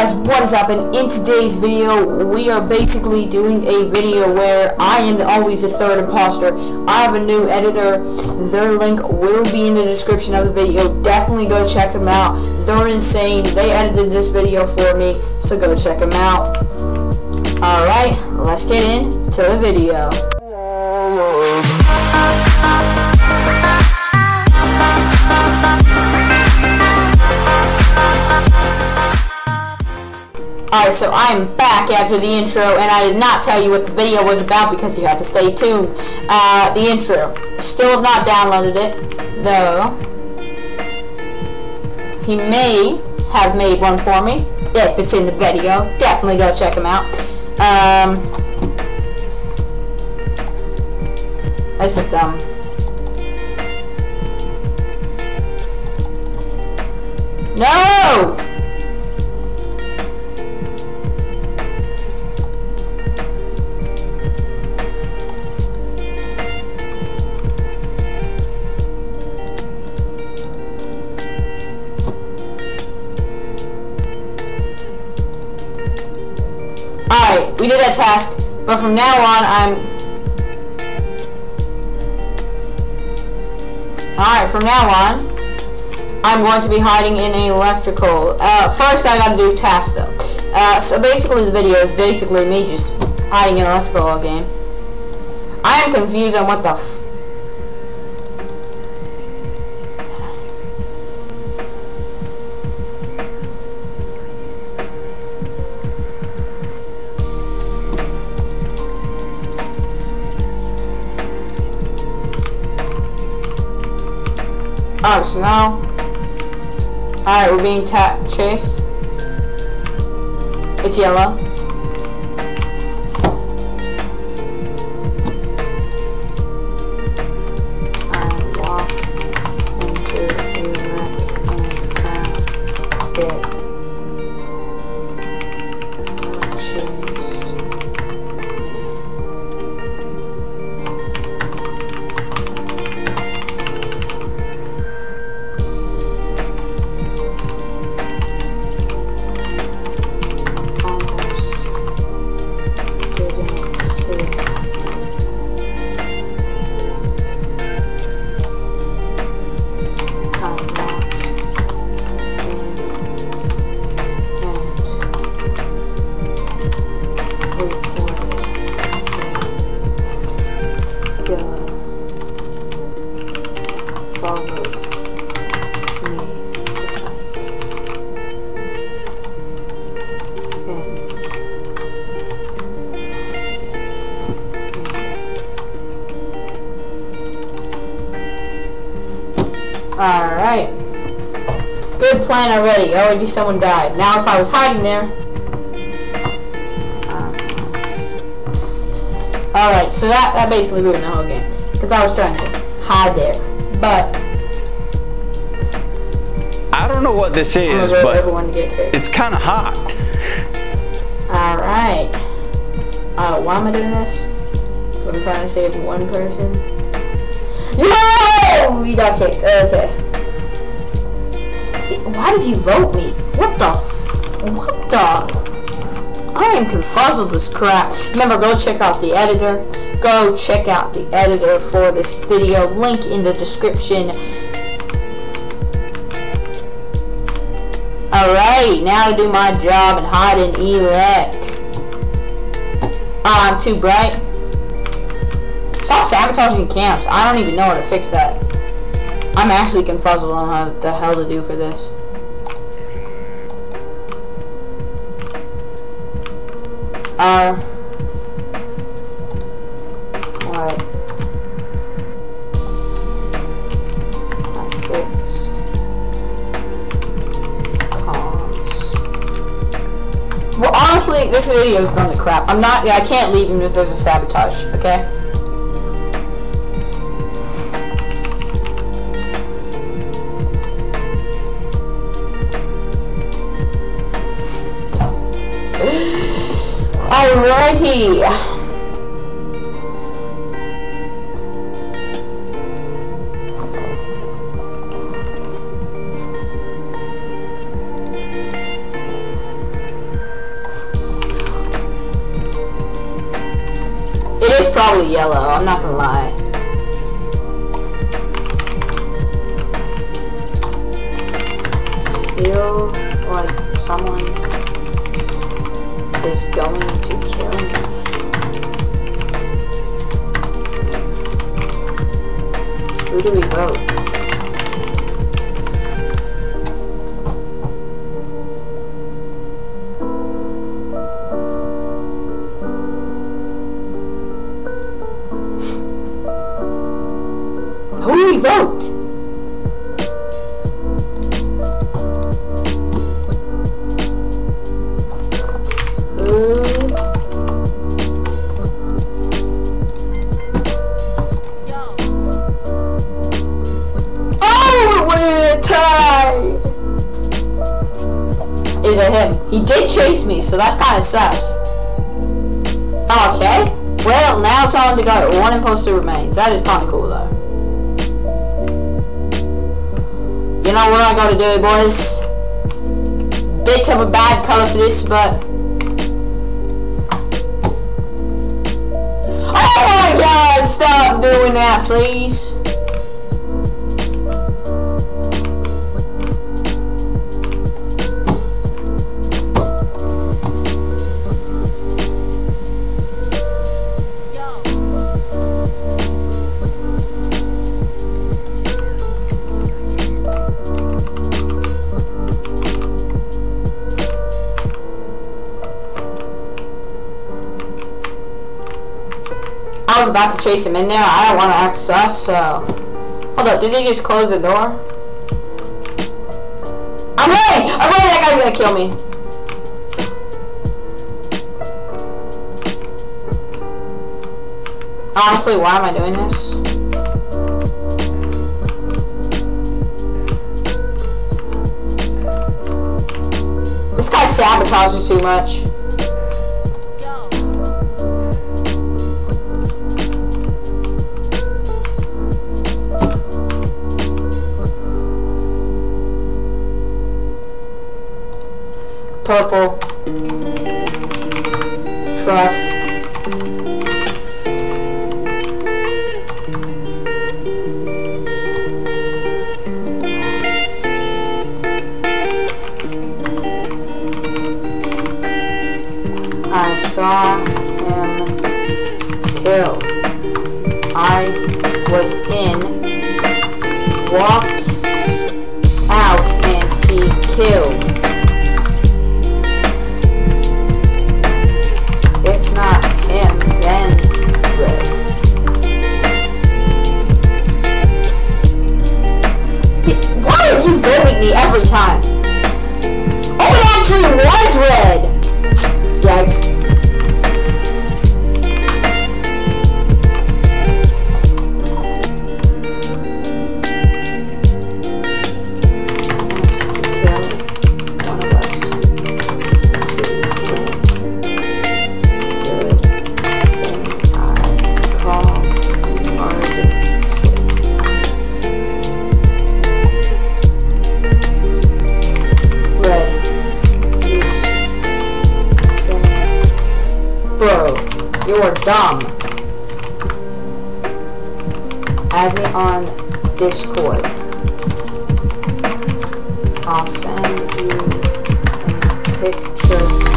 guys, what is up? And in today's video, we are basically doing a video where I am always the third imposter. I have a new editor. Their link will be in the description of the video. Definitely go check them out. They're insane. They edited this video for me, so go check them out. Alright, let's get into the video. Alright, so I'm back after the intro, and I did not tell you what the video was about because you had to stay tuned. Uh, the intro. Still have not downloaded it, though. He may have made one for me, if it's in the video. Definitely go check him out. Um, this is dumb. No! We did that task, but from now on, I'm... Alright, from now on, I'm going to be hiding in electrical. Uh, first, I gotta do tasks, though. Uh, so basically, the video is basically me just hiding in electrical game. I am confused on what the Oh, so now... Alright, we're being chased. It's yellow. Good plan already. Already someone died. Now if I was hiding there... Um, Alright, so that, that basically ruined the whole game. Because I was trying to hide there. But... I don't know what this is, but it's kind of hot. Alright. Uh, why am I doing this? I'm trying to save one person. No! We got kicked. Okay. Why did you vote me? What the What the? I am confuzzled this crap. Remember, go check out the editor. Go check out the editor for this video. Link in the description. Alright, now to do my job and hide in elec. Oh, ah, I'm too bright. Stop sabotaging camps. I don't even know how to fix that. I'm actually confuzzled on how the hell to do for this. Uh... What? Comms. Well, honestly, this video is going to crap. I'm not, yeah, I can't leave him if there's a sabotage, okay? Alrighty. It is probably yellow, I'm not gonna lie. Feel like someone is going to kill me. Who do we vote? He did chase me, so that's kind of sus. Okay. Well, now time to go. One imposter remains. That is kind of cool, though. You know what I gotta do, boys? Bit of a bad color for this, but... Oh my god! Stop doing that, please. I was about to chase him in there. I don't want to act sus, so... Hold up, did he just close the door? I'm ready! I'm ready! That guy's gonna kill me. Honestly, why am I doing this? This guy sabotages too much. Purple, trust, I saw him kill. I was in, walked Discord. I'll send you a picture.